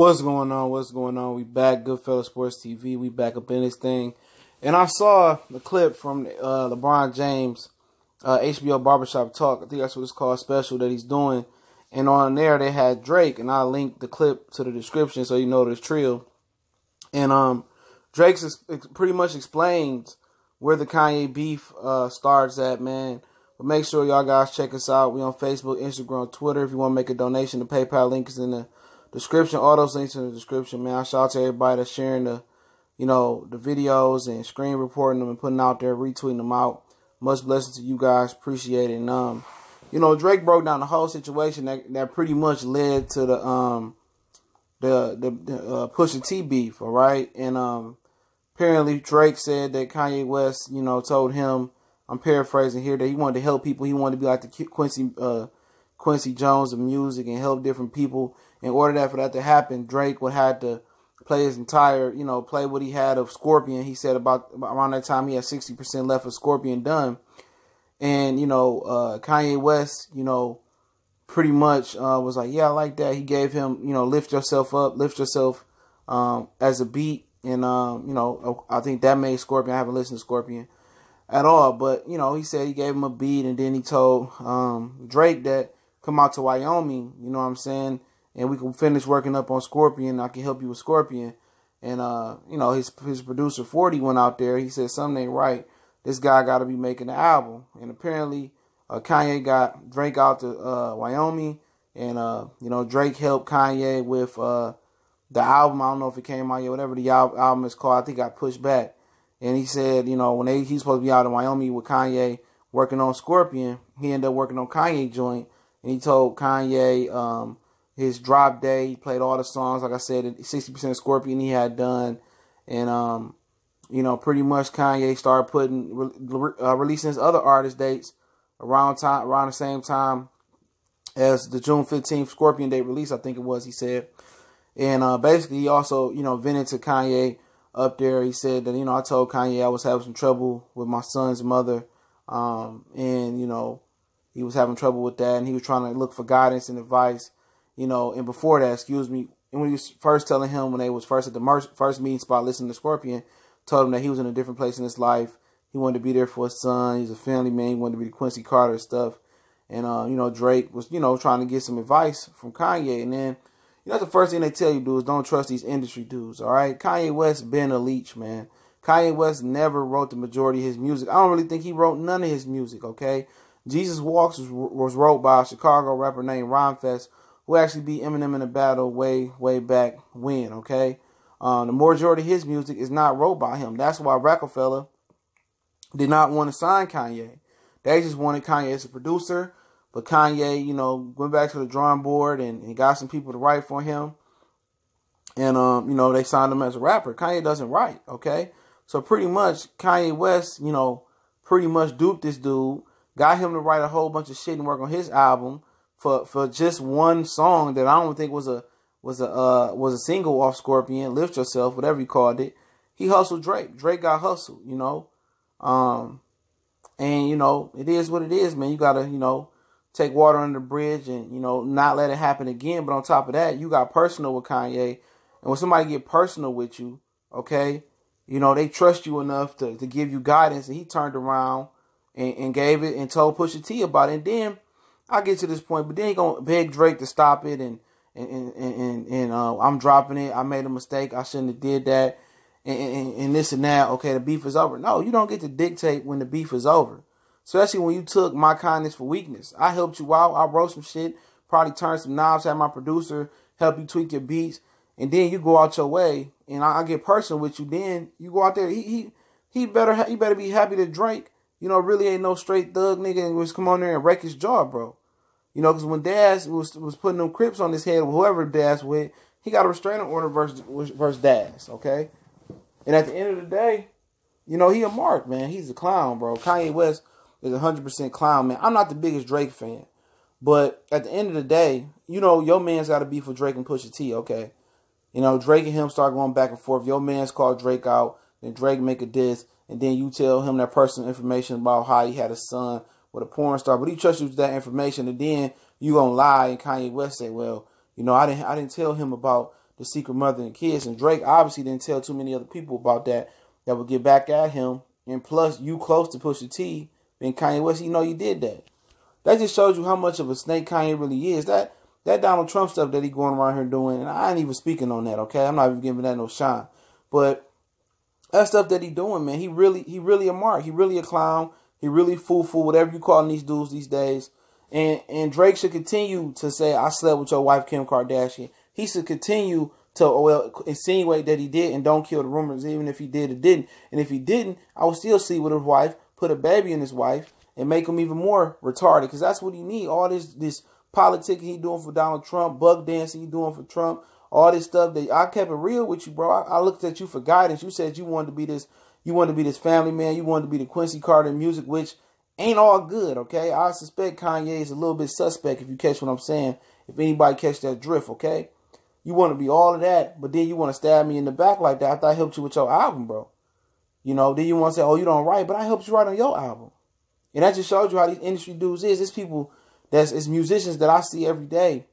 What's going on? What's going on? We back, Goodfellas Sports TV. We back up in this thing. And I saw the clip from uh, LeBron James, uh, HBO Barbershop Talk. I think that's what it's called, special that he's doing. And on there, they had Drake, and I linked the clip to the description so you know there's trio. And um, Drake's pretty much explains where the Kanye beef uh, starts at, man. But make sure y'all guys check us out. We on Facebook, Instagram, Twitter. If you want to make a donation, the PayPal link is in the description. All those links in the description, man. I shout out to everybody that's sharing the, you know, the videos and screen reporting them and putting out there, retweeting them out. Much blessing to you guys. Appreciate it. And um, you know, Drake broke down the whole situation that that pretty much led to the um the the, the uh, T beef. All right, and um apparently Drake said that Kanye West, you know, told him. I'm paraphrasing here that he wanted to help people. He wanted to be like the Quincy uh, Quincy Jones of music and help different people in order that for that to happen, Drake would have to play his entire, you know, play what he had of Scorpion. He said about around that time he had 60% left of Scorpion done. And, you know, uh, Kanye West, you know, pretty much uh, was like, yeah, I like that. He gave him, you know, lift yourself up, lift yourself um, as a beat. And, um, you know, I think that made Scorpion. I haven't listened to Scorpion at all. But, you know, he said he gave him a beat and then he told um, Drake that come out to Wyoming, you know what I'm saying? And we can finish working up on Scorpion. I can help you with Scorpion. And uh, you know, his his producer Forty went out there. He said something ain't right. This guy got to be making the album. And apparently, uh, Kanye got Drake out to uh, Wyoming, and uh, you know Drake helped Kanye with uh, the album. I don't know if it came out yet. Whatever the al- album is called, I think got pushed back. And he said, you know, when they he's supposed to be out in Wyoming with Kanye working on Scorpion, he ended up working on Kanye joint, and he told Kanye. Um, his drop day. He played all the songs, like I said, 60% of Scorpion he had done. And, um, you know, pretty much Kanye started putting, uh, releasing his other artist dates around time, around the same time as the June 15th Scorpion date release, I think it was, he said. And uh, basically, he also, you know, vented to Kanye up there. He said that, you know, I told Kanye I was having some trouble with my son's mother. Um, and, you know, he was having trouble with that. And he was trying to look for guidance and advice you know, and before that, excuse me, and when he was first telling him when they was first at the first meeting spot listening to Scorpion, told him that he was in a different place in his life. He wanted to be there for his son. He's a family man. He wanted to be the Quincy Carter stuff. And uh, you know, Drake was, you know, trying to get some advice from Kanye. And then, you know, the first thing they tell you dudes, is don't trust these industry dudes. All right, Kanye West been a leech, man. Kanye West never wrote the majority of his music. I don't really think he wrote none of his music. Okay, Jesus Walks was, was wrote by a Chicago rapper named Rhymefest who actually beat Eminem in a battle way, way back when, okay? Um, the majority of his music is not wrote by him. That's why Roc-A-Fella did not want to sign Kanye. They just wanted Kanye as a producer, but Kanye, you know, went back to the drawing board and, and got some people to write for him. And, um, you know, they signed him as a rapper. Kanye doesn't write, okay? So pretty much Kanye West, you know, pretty much duped this dude, got him to write a whole bunch of shit and work on his album for for just one song that I don't think was a was a uh, was a single off Scorpion, Lift Yourself, whatever you called it. He hustled Drake. Drake got hustled, you know. Um, and you know it is what it is, man. You gotta you know take water under the bridge and you know not let it happen again. But on top of that, you got personal with Kanye, and when somebody get personal with you, okay, you know they trust you enough to to give you guidance, and he turned around and, and gave it and told Pusha T about it, and then I get to this point, but then he gonna beg Drake to stop it and and and and, and uh, I'm dropping it. I made a mistake. I shouldn't have did that. And, and, and, this and that. Okay, the beef is over. No, you don't get to dictate when the beef is over. Especially when you took my kindness for weakness. I helped you out. I wrote some shit. Probably turned some knobs. Had my producer help you tweak your beats. And then you go out your way, and I, I get personal with you. Then you go out there. He he he better he better be happy to Drake, you know, really ain't no straight thug nigga and was come on there and wreck his jaw, bro. You know, because when Daz was was putting them crips on his head, whoever Daz with, he got a restraining order versus versus Daz. Okay, and at the end of the day, you know he a mark man. He's a clown, bro. Kanye West is a hundred percent clown, man. I'm not the biggest Drake fan, but at the end of the day, you know your man's got to be for Drake and Pusha T. Okay, you know Drake and him start going back and forth. Your man's called Drake out, then Drake make a diss, and then you tell him that personal information about how he had a son with a porn star, but he trusts you with that information, and then you gonna lie and Kanye West say, "Well, you know, I didn't, I didn't tell him about the secret mother and kids. And Drake obviously didn't tell too many other people about that that would get back at him. And plus, you close to Pusha T, and Kanye West, you know you did that. That just shows you how much of a snake Kanye really is. That that Donald Trump stuff that he going around here doing, and I ain't even speaking on that, okay? I'm not even giving that no shine. But that stuff that he doing, man, he really he really a mark. He really a clown. He really fool fool, whatever you calling these dudes these days. And and Drake should continue to say, I slept with your wife Kim Kardashian. He should continue to well insinuate that he did and don't kill the rumors, even if he did or didn't. And if he didn't, I would still sleep with his wife, put a baby in his wife, and make him even more retarded. Because that's what he need. All this this politicking he doing for Donald Trump, bug dancing he doing for Trump, all this stuff that I kept it real with you, bro. I, I, looked at you for guidance. You said you wanted to be this, you wanted to be this family man. You wanted to be the Quincy Carter music, which ain't all good. Okay, I suspect Kanye is a little bit suspect if you catch what I'm saying. If anybody catch that drift, okay. You want to be all of that, but then you want to stab me in the back like that after I helped you with your album, bro. You know, then you want to say, oh, you don't write, but I helped you write on your album. And that just shows you how these industry dudes is. It's people that's it's musicians that I see every day.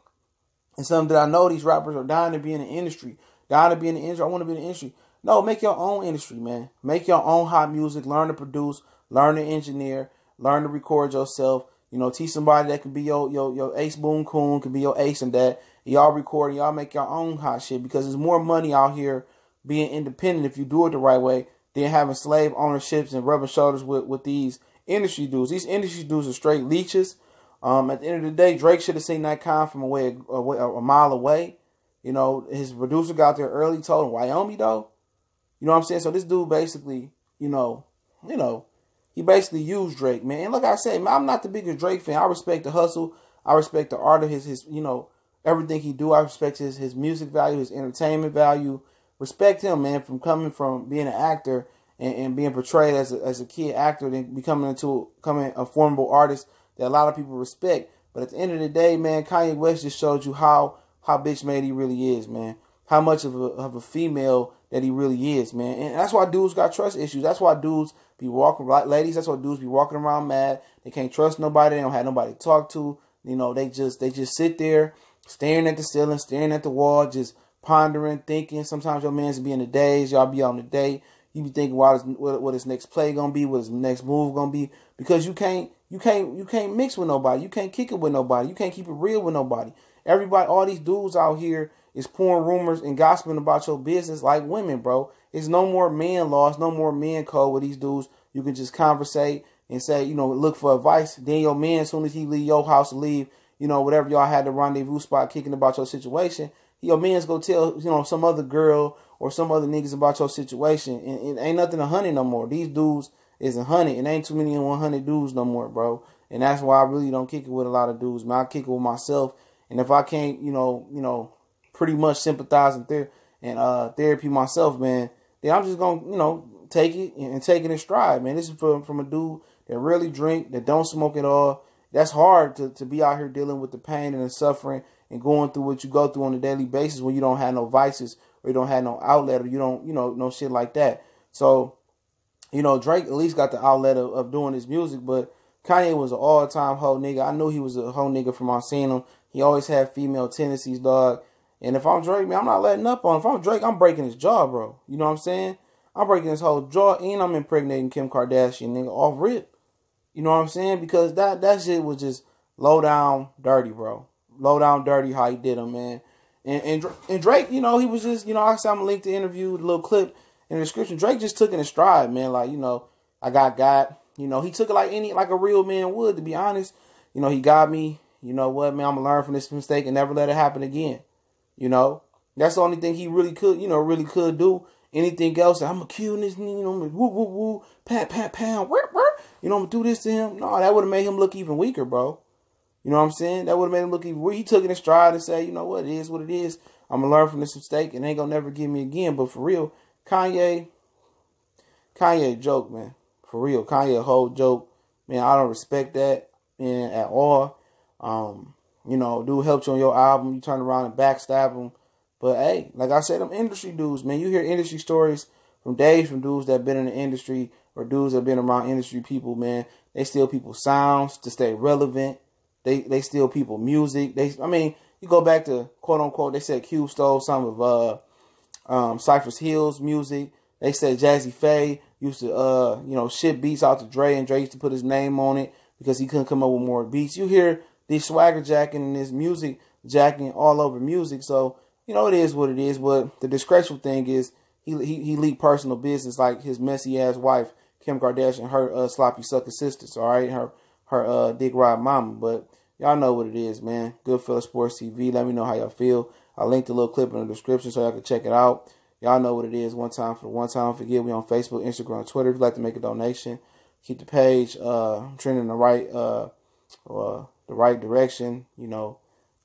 And some that I know these rappers are dying to be in the industry. Dying to be in the industry. I want to be in the industry. No, make your own industry, man. Make your own hot music. Learn to produce. Learn to engineer. Learn to record yourself. You know, teach somebody that can be your your your ace boom coon, can be your ace and that. Y'all record y'all make your own hot shit because there's more money out here being independent if you do it the right way than having slave ownerships and rubbing shoulders with, with these industry dudes. These industry dudes are straight leeches. Um, at the end of the day, Drake should have seen that con from a, way, a, a mile away. You know, his producer got there early, told him Wyoming though. You know what I'm saying? So this dude basically, you know, you know, he basically used Drake, man. And like I said, man, I'm not the biggest Drake fan. I respect the hustle. I respect the art of his, his, you know, everything he do. I respect his his music value, his entertainment value. Respect him, man, from coming from being an actor and, and being portrayed as a, as a kid actor, then becoming into coming a formidable artist that a lot of people respect. But at the end of the day, man, Kanye West just showed you how how bitch made he really is, man. How much of a of a female that he really is, man. And that's why dudes got trust issues. That's why dudes be walking ladies, that's why dudes be walking around mad. They can't trust nobody, they don't have nobody to talk to. You know, they just they just sit there staring at the ceiling, staring at the wall, just pondering, thinking. Sometimes your man's be in the days, y'all be on the day. You be thinking what, is, what, what his next play gonna be, what his next move gonna be, because you can't you can't you can't mix with nobody. You can't kick it with nobody. You can't keep it real with nobody. Everybody, all these dudes out here is pouring rumors and gossiping about your business like women, bro. It's no more man laws, no more man code with these dudes. You can just conversate and say, you know, look for advice. Then your man, as soon as he leave your house leave, you know, whatever y'all had the rendezvous spot kicking about your situation, your man's gonna tell, you know, some other girl or some other niggas about your situation. And it ain't nothing to honey no more. These dudes is a hundred. It ain't too many in one hundred dudes no more, bro. And that's why I really don't kick it with a lot of dudes. Man, I kick it with myself. And if I can't, you know, you know, pretty much sympathizing there and uh therapy myself, man, then I'm just gonna, you know, take it and take it in stride, man. This is from from a dude that really drink, that don't smoke at all. That's hard to, to be out here dealing with the pain and the suffering and going through what you go through on a daily basis when you don't have no vices or you don't have no outlet or you don't, you know, no shit like that. So, you know, Drake at least got the outlet of, of doing his music, but Kanye was an all time hoe nigga. I knew he was a hoe nigga from I seen him. He always had female tendencies, dog. And if I'm Drake, man, I'm not letting up on. If I'm Drake, I'm breaking his jaw, bro. You know what I'm saying? I'm breaking his whole jaw and I'm impregnating Kim Kardashian, nigga, off rip. You know what I'm saying? Because that that shit was just low down dirty, bro. Low down dirty how he did him, man. And, and and Drake, you know, he was just, you know, I link the interview, the little clip in the description. Drake just took in stride, man. Like, you know, I got got, you know, he took it like any like a real man would, to be honest. You know, he got me. You know what, man, I'm gonna learn from this mistake and never let it happen again. You know? That's the only thing he really could, you know, really could do. Anything else, I'm gonna kill this, you know, woo woo woo, pat pat pound, you know, I'm gonna do this to him. No, that would have made him look even weaker, bro. You know what I'm saying? That would have made him look even weaker. He took it in stride and say, you know what, it is what it is. I'm gonna learn from this mistake and ain't gonna never give me again. But for real, Kanye, Kanye joke, man. For real, Kanye whole joke, man. I don't respect that, man, at all. Um, you know, dude helped you on your album, you turn around and backstab him. But hey, like I said, them industry dudes, man. You hear industry stories from days from dudes that been in the industry or dudes that been around industry people, man. They steal people sounds to stay relevant. They they steal people music. They I mean, you go back to quote unquote, they said Cube stole some of uh um Cypress Hill's music. They said Jazzy Faye used to uh, you know, ship beats out to Dre and Dre used to put his name on it because he couldn't come up with more beats. You hear these swagger jacking and this music jacking all over music. So, you know, it is what it is. But the disgraceful thing is he he, he leaked personal business like his messy ass wife, Kim Kardashian, her uh, sloppy sucker sisters, all right? Her her uh dick ride mama. But y'all know what it is, man. Goodfellas Sports TV. Let me know how y'all feel. I linked a little clip in the description so y'all can check it out. Y'all know what it is. One time for the one time. Forgive me on Facebook, Instagram, Twitter. If you'd like to make a donation, keep the page uh, trending the right uh, uh, the right direction. You know,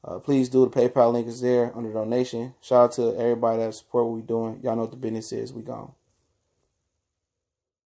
uh, please do. The PayPal link is there under donation. Shout out to everybody that support what we doing. Y'all know what the business is. We gone.